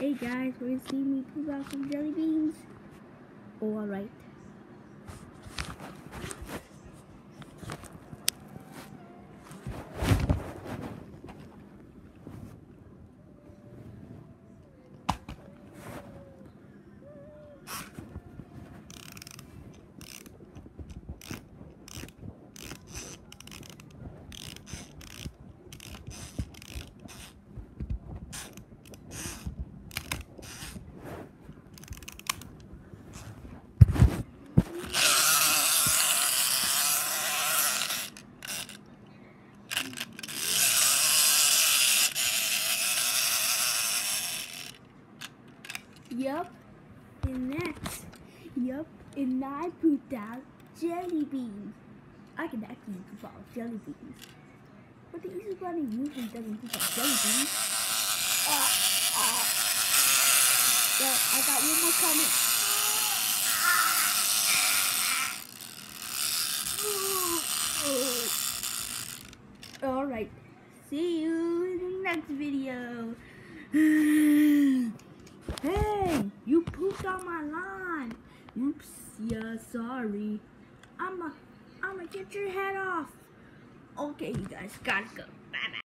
Hey guys, wanna see me poop out some jelly beans? Alright. Yup, and that's, yup, and I pooped out jelly beans. I can actually poop out jelly beans. But the Easter Bunny usually doesn't poop out jelly beans. Uh, uh. Well, I got one more coming. Alright, see you in the next video. On my lawn. Oops, yeah, sorry. I'ma, I'ma get your head off. Okay, you guys gotta go.